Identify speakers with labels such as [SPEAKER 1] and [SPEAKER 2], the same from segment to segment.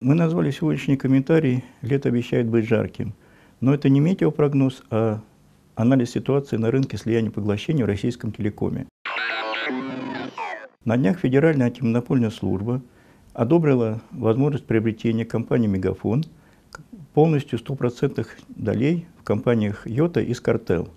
[SPEAKER 1] Мы назвали сегодняшний комментарий «Лето обещает быть жарким». Но это не метеопрогноз, а анализ ситуации на рынке слияния поглощения в российском телекоме. На днях Федеральная антимонопольная служба одобрила возможность приобретения компании «Мегафон» полностью стопроцентных долей в компаниях «Йота» и «Скартел».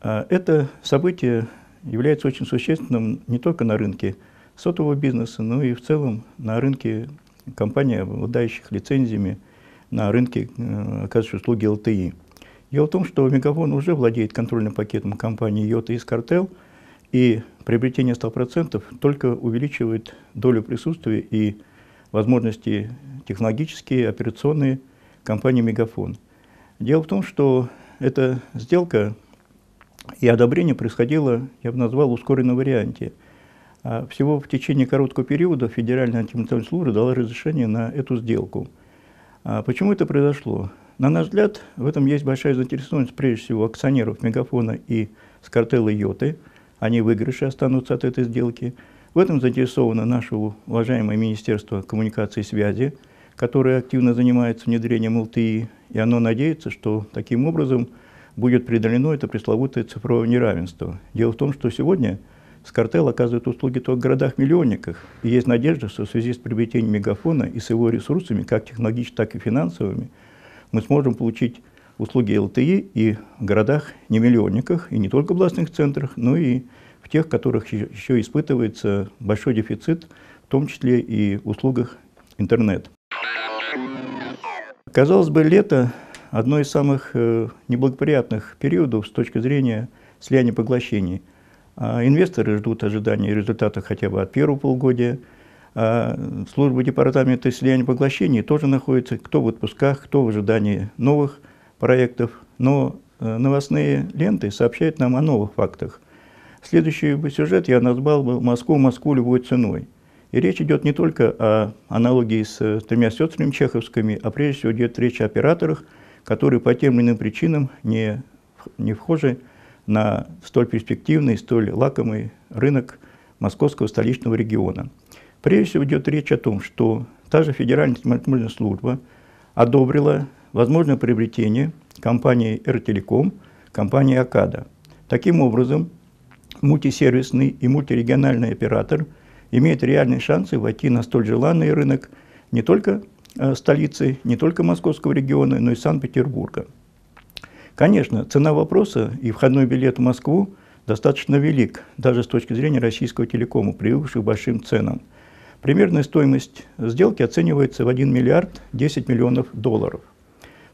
[SPEAKER 1] А это событие является очень существенным не только на рынке сотового бизнеса, но и в целом на рынке компаний, обладающих лицензиями на рынке, э, оказывающих услуги ЛТИ. Дело в том, что Мегафон уже владеет контрольным пакетом компании «Йота» и «Скартел», и приобретение 100% только увеличивает долю присутствия и возможности технологические, операционные компании «Мегафон». Дело в том, что эта сделка и одобрение происходило, я бы назвал, в ускоренном варианте. А всего в течение короткого периода Федеральная антимонопольная служба дала разрешение на эту сделку. А почему это произошло? На наш взгляд, в этом есть большая заинтересованность, прежде всего, акционеров Мегафона и с картелла Йоты – они выигрыши останутся от этой сделки. В этом заинтересовано наше уважаемое Министерство коммуникации и связи, которое активно занимается внедрением ЛТИ, и оно надеется, что таким образом будет преодолено это пресловутое цифровое неравенство. Дело в том, что сегодня Скартел оказывает услуги только в городах-миллионниках, и есть надежда, что в связи с приобретением мегафона и с его ресурсами, как технологическими, так и финансовыми, мы сможем получить услуги ЛТИ и в городах не миллионниках, и не только в областных центрах, но и в тех, в которых еще испытывается большой дефицит, в том числе и в услугах интернет. Казалось бы, лето – одно из самых э, неблагоприятных периодов с точки зрения слияния поглощений. А инвесторы ждут ожидания результата хотя бы от первого полугодия. А служба департамента слияния поглощений тоже находится кто в отпусках, кто в ожидании новых проектов, но э, новостные ленты сообщают нам о новых фактах. Следующий сюжет я назвал бы «Москву, Москву любой ценой». И речь идет не только о аналогии с э, тремя сестрами чеховскими, а прежде всего идет речь о операторах, которые по тем или иным причинам не, не вхожи на столь перспективный, столь лакомый рынок московского столичного региона. Прежде всего идет речь о том, что та же Федеральная служба одобрила возможно приобретение компании «Эртелеком», компании «Акада». Таким образом, мультисервисный и мультирегиональный оператор имеет реальные шансы войти на столь желанный рынок не только э, столицы, не только московского региона, но и Санкт-Петербурга. Конечно, цена вопроса и входной билет в Москву достаточно велик, даже с точки зрения российского телекома, привыкших к большим ценам. Примерная стоимость сделки оценивается в 1 миллиард 10 миллионов долларов –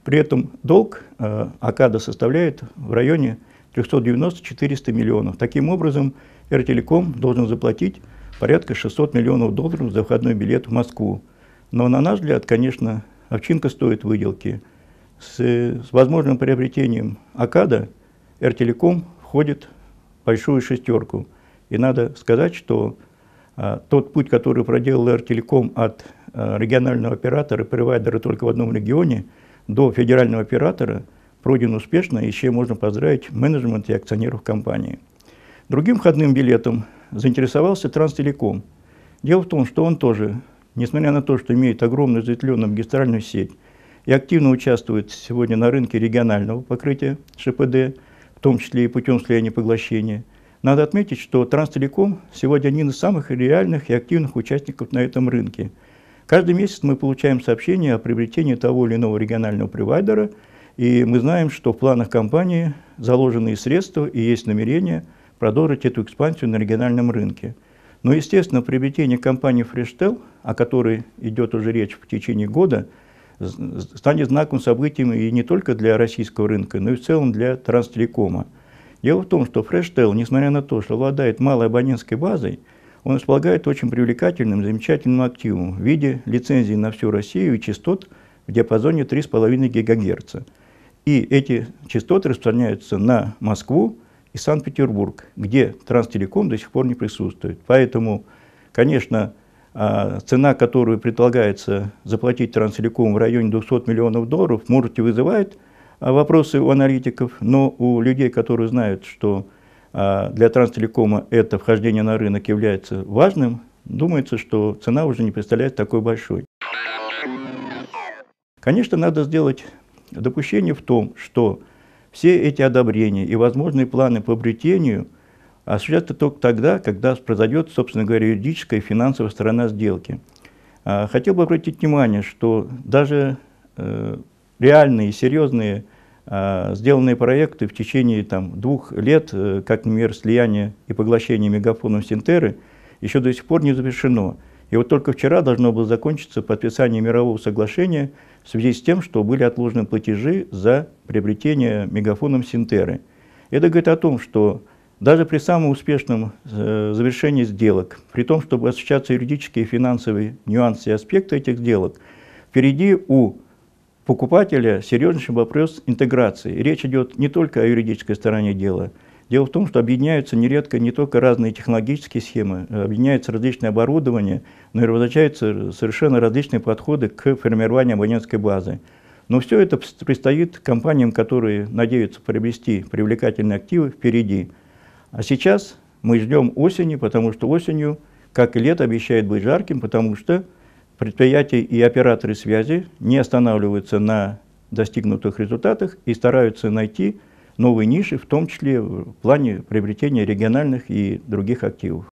[SPEAKER 1] при этом долг э, АКАДа составляет в районе 390-400 миллионов. Таким образом, Эртелеком должен заплатить порядка 600 миллионов долларов за входной билет в Москву. Но на наш взгляд, конечно, овчинка стоит выделки. С, с возможным приобретением АКАДа Эртелеком входит в большую шестерку. И надо сказать, что а, тот путь, который проделал Эртелеком от а, регионального оператора, провайдера только в одном регионе – до федерального оператора пройден успешно, и еще можно поздравить менеджмент и акционеров компании. Другим входным билетом заинтересовался Транстелеком. Дело в том, что он тоже, несмотря на то, что имеет огромную разветвленную магистральную сеть и активно участвует сегодня на рынке регионального покрытия ШПД, в том числе и путем слияния поглощения, надо отметить, что Транстелеком сегодня один из самых реальных и активных участников на этом рынке – Каждый месяц мы получаем сообщения о приобретении того или иного регионального провайдера, и мы знаем, что в планах компании заложены средства и есть намерение продолжить эту экспансию на региональном рынке. Но, естественно, приобретение компании Freshtel, о которой идет уже речь в течение года, станет знаковым событием и не только для российского рынка, но и в целом для Транстелекома. Дело в том, что Freshtel, несмотря на то, что обладает малой абонентской базой, он располагает очень привлекательным, замечательным активом в виде лицензии на всю Россию и частот в диапазоне 3,5 ГГц. И эти частоты распространяются на Москву и Санкт-Петербург, где Транстелеком до сих пор не присутствует. Поэтому, конечно, а, цена, которую предполагается заплатить Транстелеком в районе 200 миллионов долларов, может и вызывает а, вопросы у аналитиков, но у людей, которые знают, что а, для Транстелекома это вхождение на рынок является важным, думается, что цена уже не представляет такой большой. Конечно, надо сделать допущение в том, что все эти одобрения и возможные планы по обретению осуществятся только тогда, когда произойдет, собственно говоря, юридическая и финансовая сторона сделки. А, хотел бы обратить внимание, что даже э, реальные, серьезные а, сделанные проекты в течение там, двух лет, э, как, например, слияние и поглощение мегафоном Синтеры, еще до сих пор не завершено. И вот только вчера должно было закончиться подписание мирового соглашения в связи с тем, что были отложены платежи за приобретение мегафоном Синтеры. Это говорит о том, что даже при самом успешном э, завершении сделок, при том, чтобы осуществляться юридические и финансовые нюансы и аспекты этих сделок, впереди у покупателя серьезнейший вопрос интеграции. речь идет не только о юридической стороне дела – Дело в том, что объединяются нередко не только разные технологические схемы, а объединяется различное оборудование, но и различаются совершенно различные подходы к формированию абонентской базы. Но все это предстоит компаниям, которые надеются приобрести привлекательные активы впереди. А сейчас мы ждем осени, потому что осенью, как и лето, обещает быть жарким, потому что предприятия и операторы связи не останавливаются на достигнутых результатах и стараются найти новые ниши, в том числе в плане приобретения региональных и других активов.